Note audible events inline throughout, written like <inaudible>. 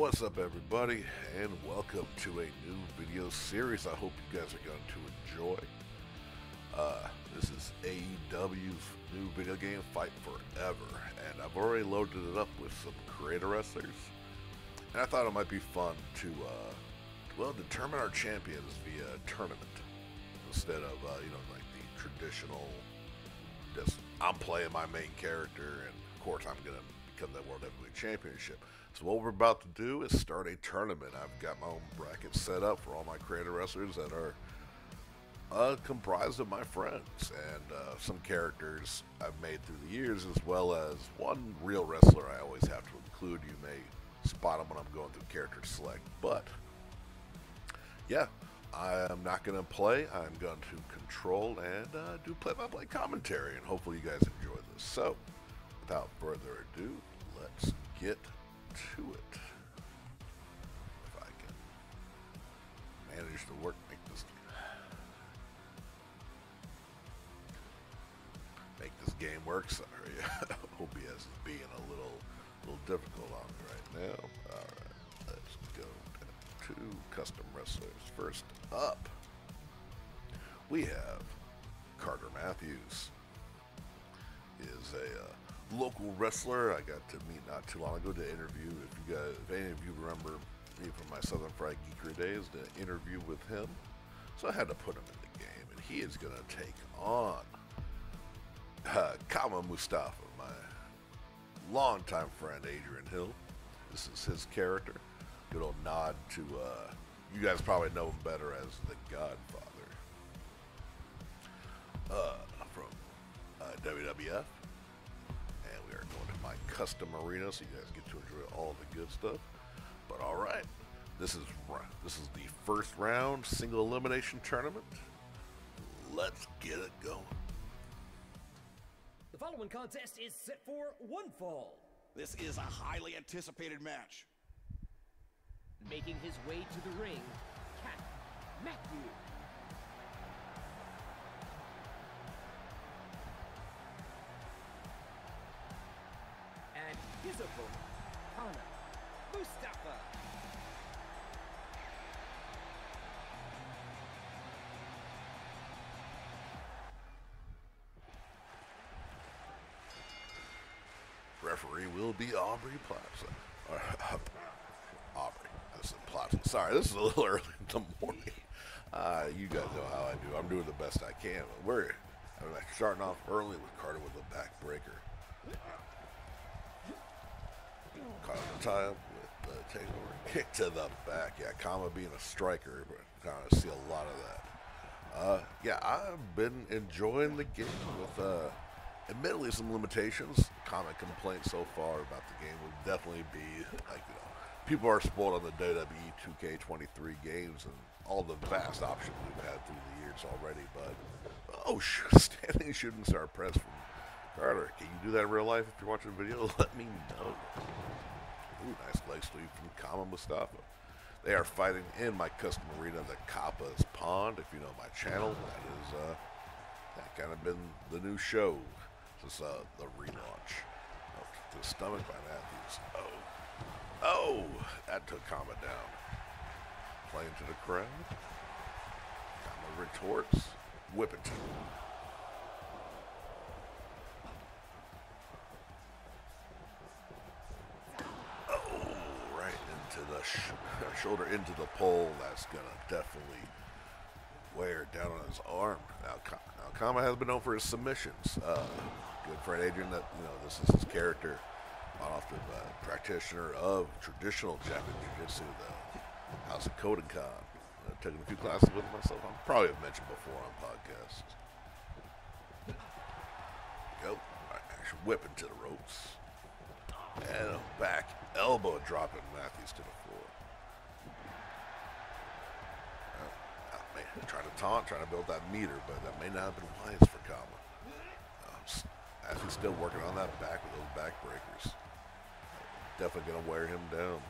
What's up everybody and welcome to a new video series I hope you guys are going to enjoy. Uh, this is AEW's new video game Fight Forever and I've already loaded it up with some creator wrestlers and I thought it might be fun to uh, well determine our champions via tournament instead of uh, you know like the traditional just I'm playing my main character and of course I'm gonna become the World Heavyweight Championship. So what we're about to do is start a tournament. I've got my own bracket set up for all my creator wrestlers that are uh, comprised of my friends and uh, some characters I've made through the years, as well as one real wrestler I always have to include. You may spot him when I'm going through character select, but yeah, I am not going to play. I'm going to control and uh, do play-by-play commentary, and hopefully you guys enjoy this. So, without further ado, let's get to it. If I can manage to work, make this make this game work. Sorry, <laughs> OBS is being a little little difficult on me right now. All right, let's go to custom wrestlers. First up, we have Carter Matthews. Is a uh, local wrestler I got to meet not too long ago to interview. If you guys, if any of you remember me from my Southern Fried Geekery days, to interview with him, so I had to put him in the game, and he is going to take on uh, Kama Mustafa, my longtime friend Adrian Hill. This is his character. Good old nod to, uh, you guys probably know him better as the Godfather. Uh, from uh, WWF. My custom arena so you guys get to enjoy all the good stuff. But all right, this is this is the first round single elimination tournament. Let's get it going. The following contest is set for one fall. This is a highly anticipated match. Making his way to the ring, Cat Matthew. Mustafa. Referee will be Aubrey Plaza. Uh, Aubrey. I said Plaza. Sorry, this is a little <laughs> early in the morning. Uh, you guys know how I do. I'm doing the best I can. We're I'm starting off early with Carter with a backbreaker. Caught time with the takeover. <laughs> Kick to the back. Yeah, Kama being a striker, but kind of see a lot of that. Uh, yeah, I've been enjoying the game with, uh, admittedly, some limitations. Common complaint so far about the game would definitely be like, you know, people are spoiled on the WWE 2K23 games and all the vast options we've had through the years already. But oh, <laughs> standing shooting star press from Carter. Can you do that in real life? If you're watching the video, <laughs> let me know. Ooh, nice leg sweep from Kama Mustafa. They are fighting in my custom arena, the Kappa's Pond. If you know my channel, that is uh, that kind of been the new show. Is uh, the relaunch of the stomach by Matthews. Oh, oh, that took Kama down. Playing to the crowd. Kama retorts, whip it shoulder into the pole. That's gonna definitely wear down on his arm. Now, now Kama has been known for his submissions. Uh, good friend Adrian, that you know this is his character, the uh, practitioner of traditional Japanese Jiu-Jitsu, the House of Kodokan. Uh, taking a few classes with myself. I probably have mentioned before on podcasts. Go, right, action whipping to the ropes. And a back elbow dropping Matthews to the floor. Man, <laughs> trying to taunt, trying to build that meter, but that may not have been wise for Kama. Uh, s- Matthews still working on that back with those back breakers. Definitely going to wear him down.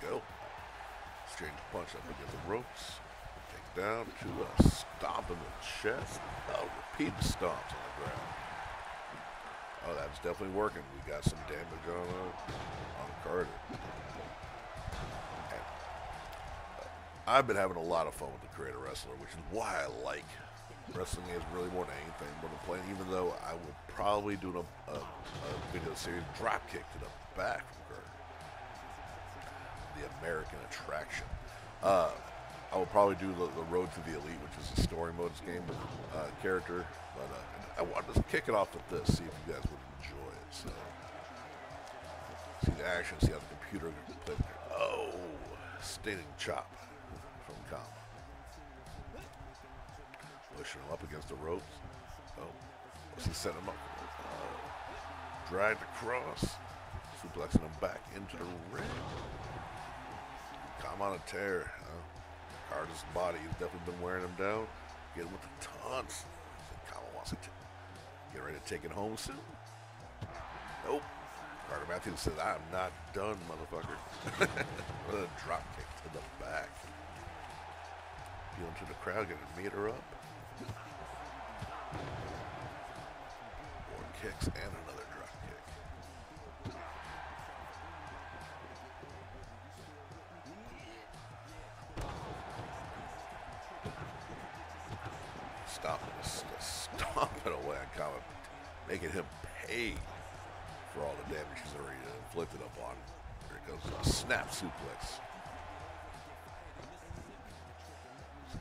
Go. Exchange punch up against the ropes. Take down to a stomp in the chest. Oh, repeat stomps on the ground. Oh, that's definitely working. We got some damage on uh, on Carter. And, uh, I've been having a lot of fun with the Creator Wrestler, which is why I like wrestling is really more than anything but a play. Even though I will probably do a, a, a video series drop kick to the back from the American Attraction. Uh, I will probably do the, the, Road to the Elite, which is a story modes game uh, character. But uh, I wanted to kick it off with this, see if you guys would enjoy it. So, see the action, see how the computer. Oh, stinging chop Pushing him up against the ropes. Oh, what's he setting him up? Uh, dragged across, suplexing him back into the ring. Come on a tear. Uh, Carter's body has definitely been wearing him down. Get him with the taunts. Kama wants to get ready to take it home soon. Nope. Carter Matthews says, I'm not done, motherfucker. <laughs> What a drop kick to the back. Appealing to the crowd, getting a meter up. More kicks and another drop kick. Stomping, stomping away on Comet, making him pay for all the damage he's already inflicted upon. Here it goes, a snap suplex.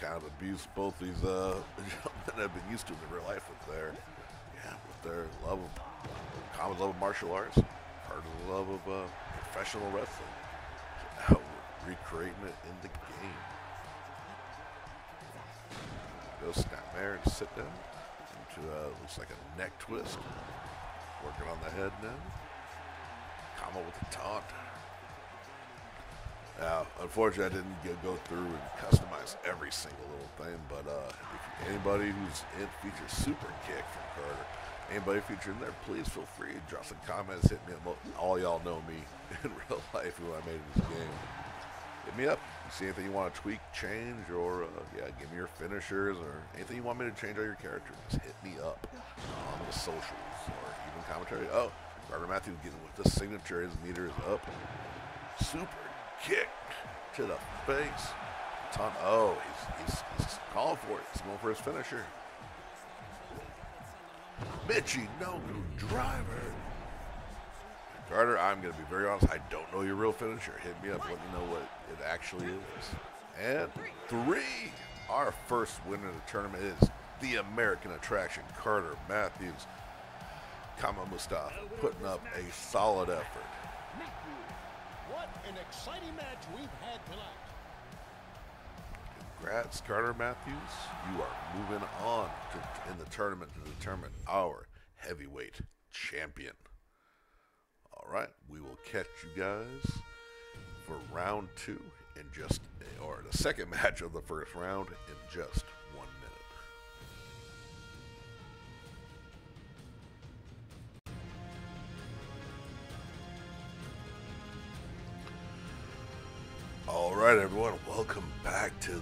Kind of abuse both these uh, <laughs> gentlemen have been used to in real life with their, yeah, with their love of, common love of martial arts, part of the love of uh, professional wrestling. Now we're recreating it in the game. Go snap there and sit down into uh, looks like a neck twist. Working on the head now. Kama with the taunt. Now, unfortunately, I didn't get, go through and customize every single little thing, but uh, if anybody who's in features Super Kick from Carter, anybody featured in there, please feel free to drop some comments, hit me up. All y'all know me <laughs> in real life who I made in this game. Hit me up. See anything you want to tweak, change, or uh, yeah, give me your finishers or anything you want me to change on your character. Just hit me up on the socials or even commentary. Oh, Carter Matthews getting with the signature. His meter is up. Super kick to the face. Ton oh, he's, he's, he's calling for it. He's going for his finisher. Mitchy no driver. Carter, I'm going to be very honest. I don't know your real finisher. Hit me up. Let me know what it actually is. And three. Our first winner of the tournament is the American attraction, Carter Matthews. Kama Mustafa putting up a solid effort. An exciting match we've had tonight. Congrats, Carter Matthews. You are moving on to, in the tournament to determine our heavyweight champion. All right, we will catch you guys for round two in just, or the second <laughs> match of the first round in just right, everyone, welcome back to the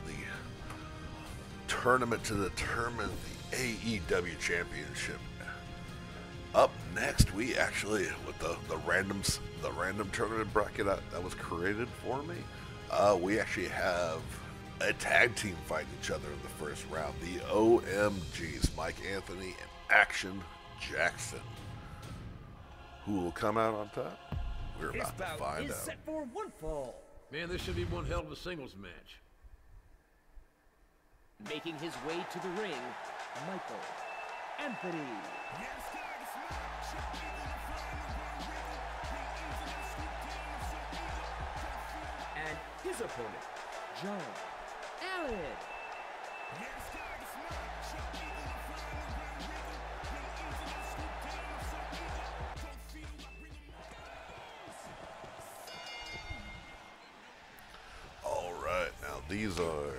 tournament to determine the AEW Championship. Up next, we actually with the the randoms the random tournament bracket that, that was created for me. Uh, we actually have a tag team fighting each other in the first round. The OMGs, Mike Anthony and Action Jackson. Who will come out on top? We're about to find out. Man, this should be one hell of a singles match. Making his way to the ring, Michael Anthony. And his opponent, John Allen. These are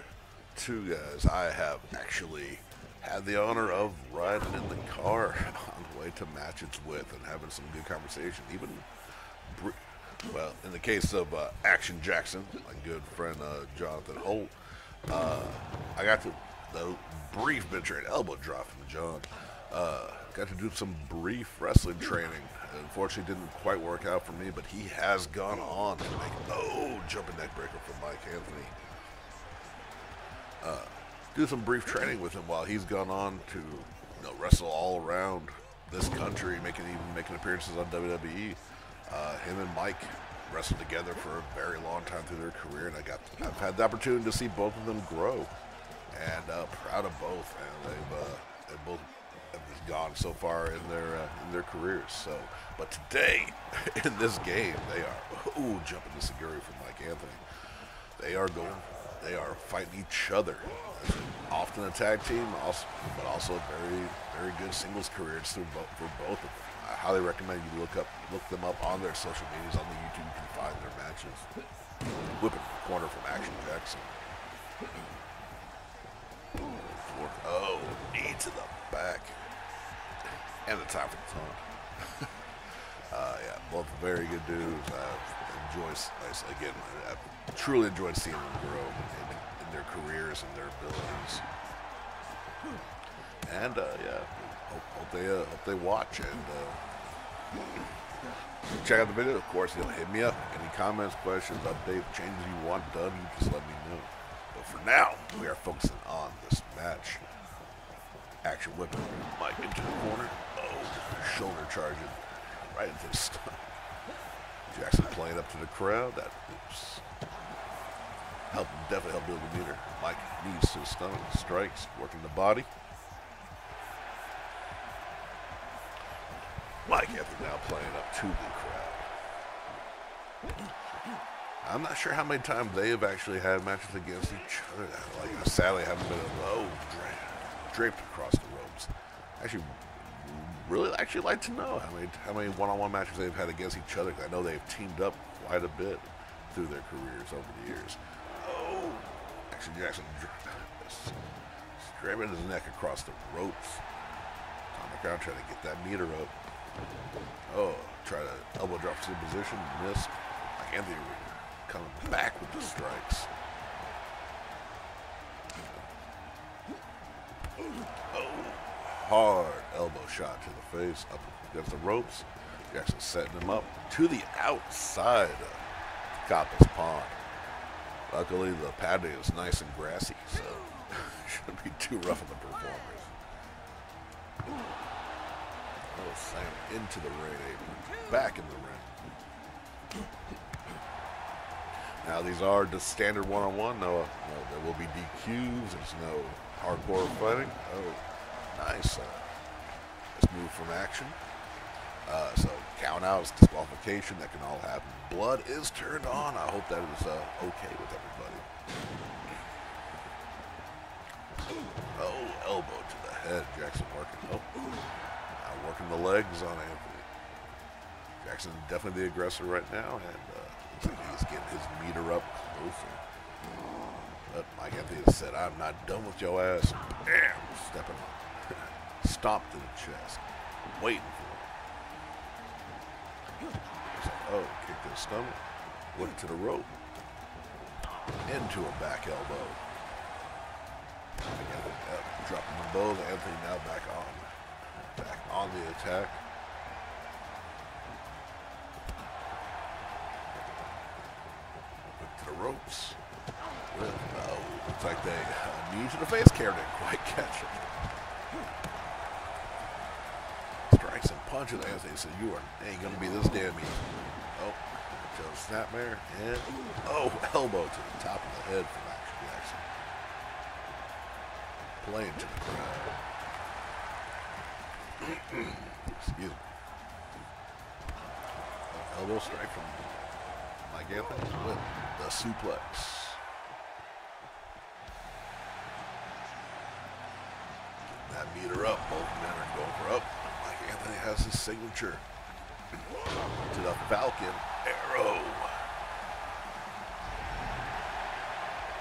two guys I have actually had the honor of riding in the car <laughs> on the way to matches with and having some good conversation. Even, well, in the case of uh, Action Jackson, my good friend uh, Jonathan Holt, uh, I got to the brief bit training elbow drop from John. Uh, got to do some brief wrestling training unfortunately didn't quite work out for me, but he has gone on to make oh jumping neck breaker for Mike Anthony. Uh, do some brief training with him while he's gone on to you know, wrestle all around this country, making even making appearances on WWE. Uh, him and Mike wrestled together for a very long time through their career, and I got I've had the opportunity to see both of them grow, and uh, proud of both. And they've uh, they've both have gone so far in their uh, in their careers. So, but today <laughs> in this game, they are ooh jumping to Seguri from Mike Anthony. They are going. They are fighting each other. Often a tag team, also, but also a very, very good singles careers both, for both of them. I highly recommend you look up, look them up on their social medias on the YouTube. You can find their matches. Whipping corner from Action Jackson. Oh, knee to the back. And the top of the taunt. uh, yeah, both very good dudes. I enjoy, again, I truly enjoyed seeing them grow in, in their careers and their abilities. And, uh, yeah, hope, hope they, uh, hope they watch and, uh, check out the video. Of course, you'll hit me up. Any comments, questions, updates, changes you want done, you just let me know. But for now, we are focusing on this match. Action whipping Mike into the corner. Oh, shoulder charging right into the <laughs> stomach. Jackson playing up to the crowd. That oops. Help, definitely help build the meter. Mike knees to the stomach, strikes, working the body. Mike Anthony now playing up to the crowd. I'm not sure how many times they have actually had matches against each other. Like, sadly, haven't been low draped across the ropes. Actually, really actually like to know how many how many one-on-one matches they've had against each other. I know they've teamed up quite a bit through their careers over the years. Oh, Action Jackson <laughs> scraping his neck across the ropes. Tom McCown trying to get that meter up. Oh, try to elbow drop to the position, missed. Mike Anthony coming back with the strikes. Oh, hard elbow shot to the face, up against the ropes. Jackson setting him up to the outside of Kappa's Pond. Luckily, the padding is nice and grassy, so <laughs> shouldn't be too rough on the performers. Oh, slam into the ring back in the ring. Now these are the standard one-on-one. No, no, there will be DQs. There's no hardcore fighting. Oh, nice. Uh, nice move from action. Uh, so count out is disqualification. That can all happen. Blood is turned on. I hope that is uh, okay with everybody. Oh, elbow to the head. Jackson working. Oh, now working the legs on Anthony. Jackson definitely the aggressor right now, and uh, like he's getting his meter up closer. But Mike Anthony said, I'm not done with your ass. Bam! Stepping on. Stomped to the chest. Waiting for him. oh, kick to the stomach. Went to the rope. Into a back elbow. Uh, dropping them both. Anthony now back on. Back on the attack. the ropes with, uh, looks like they uh, knee to the face care didn't quite <laughs> catch it. Strikes and punches as they said, you are ain't gonna be this damn easy. Oh, Joe Snapmare and oh, <laughs> elbow to the top of the head from Action Jackson. Playing to the crowd. <clears throat> Excuse me. Uh, elbow strike from Mike Anthony with the suplex. that meter up. Both men are going for up. Anthony has his signature to the Falcon Arrow.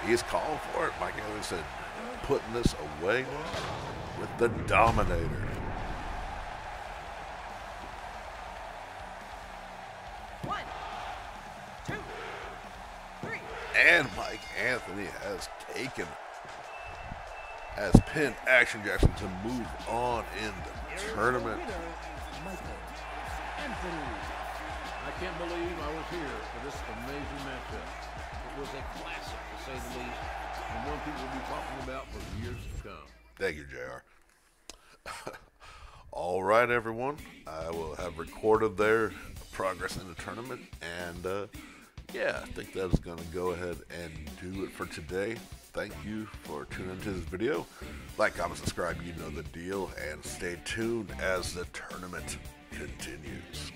He's calling for it. Mike Anthony said, putting this away with the Dominator. One, two, three. And Mike Anthony has taken as pinned Action Jackson to move on in the tournament. I can't believe I was here for this amazing matchup. It was a classic, to say the least, and one people will be talking about for years to come. Thank you, JR. <laughs> All right, everyone. I will have recorded their progress in the tournament. And uh, yeah, I think that is going to go ahead and do it for today. Thank you for tuning into this video. Like, comment, subscribe, you know the deal. And stay tuned as the tournament continues.